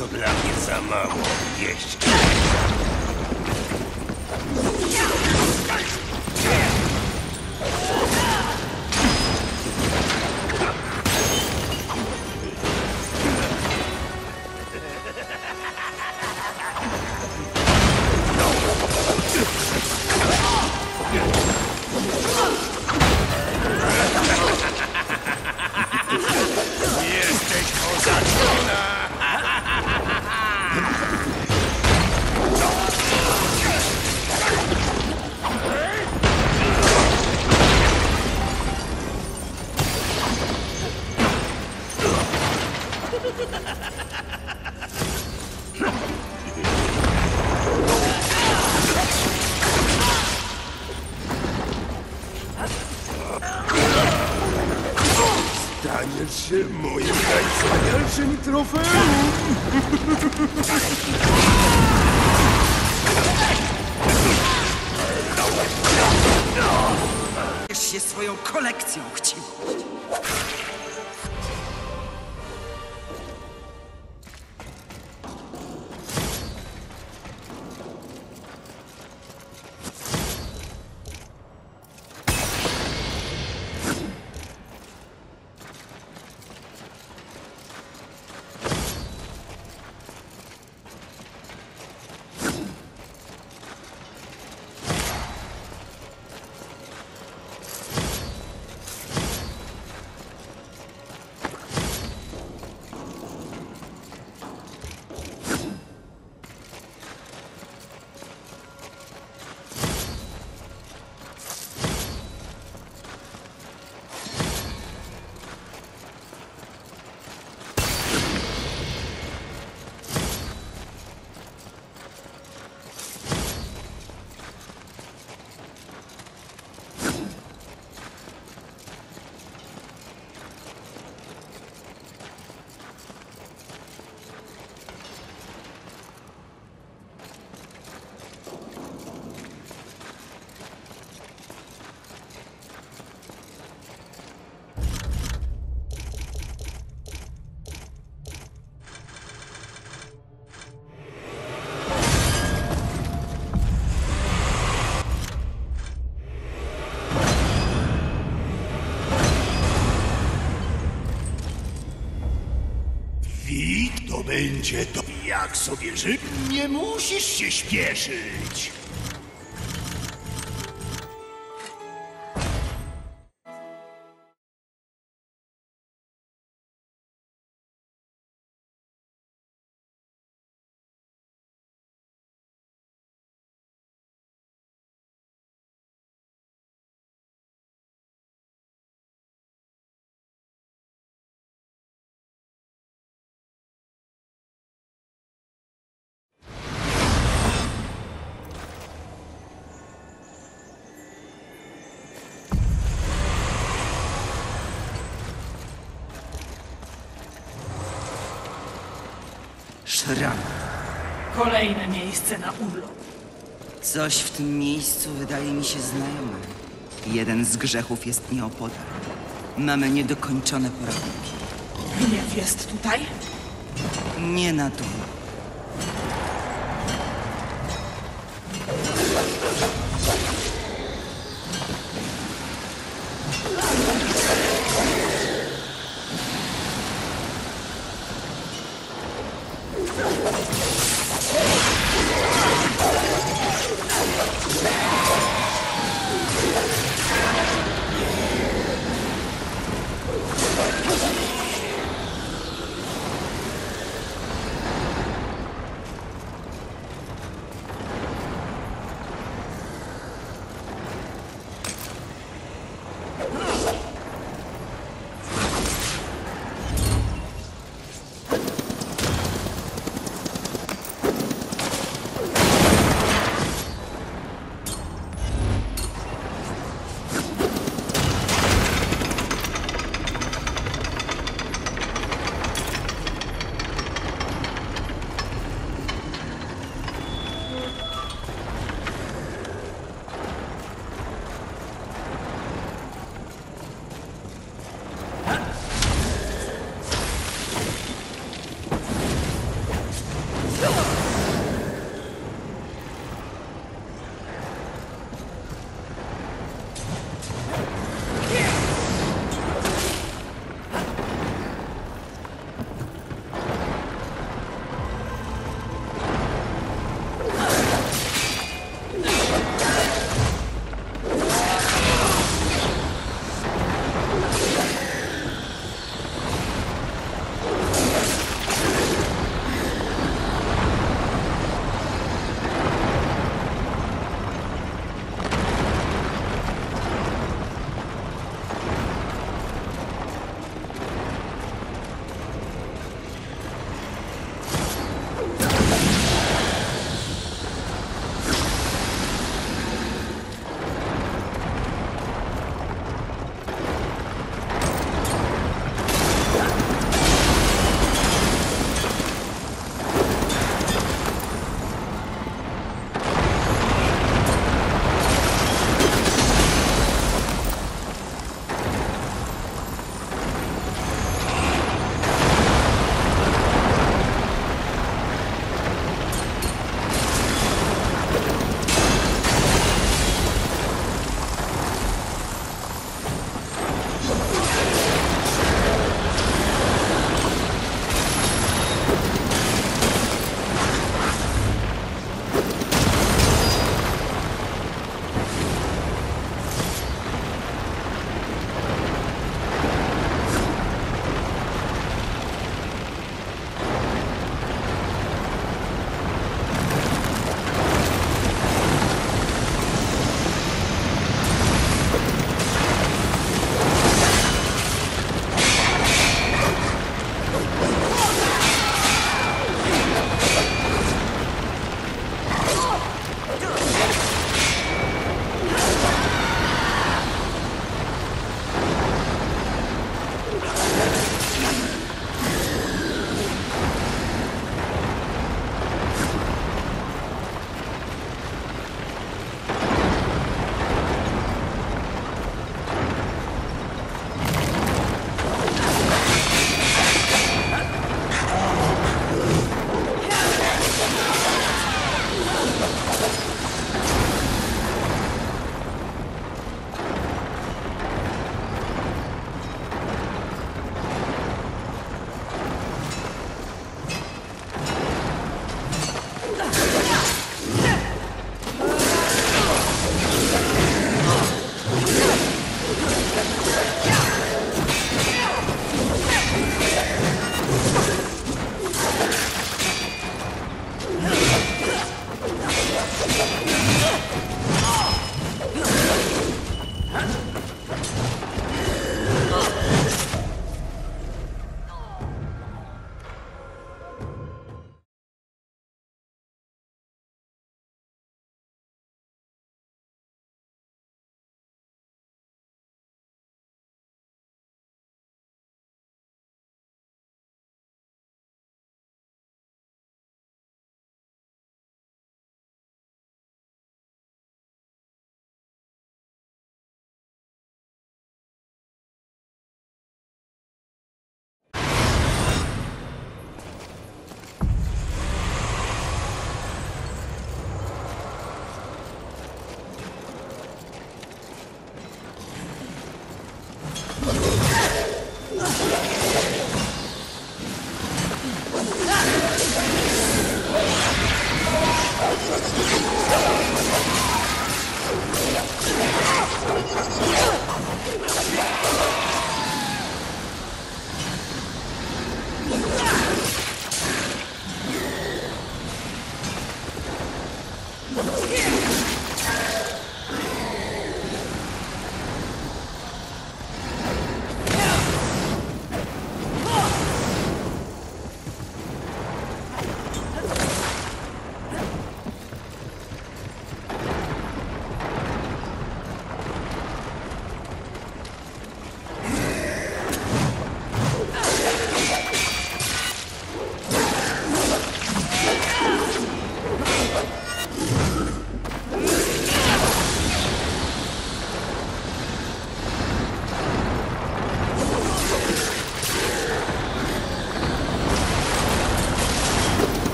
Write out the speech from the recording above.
to dla mnie za mało. Jeść. Się moim najwspanialszym trofeum! Ciesz się swoją kolekcją chciwość. Będzie to. Jak sobie ży... Nie musisz się śpieszyć. Kolejne miejsce na urlop. Coś w tym miejscu wydaje mi się znajome. Jeden z grzechów jest nieopodal. Mamy niedokończone porachunki. Gniew jest tutaj? Nie na dół.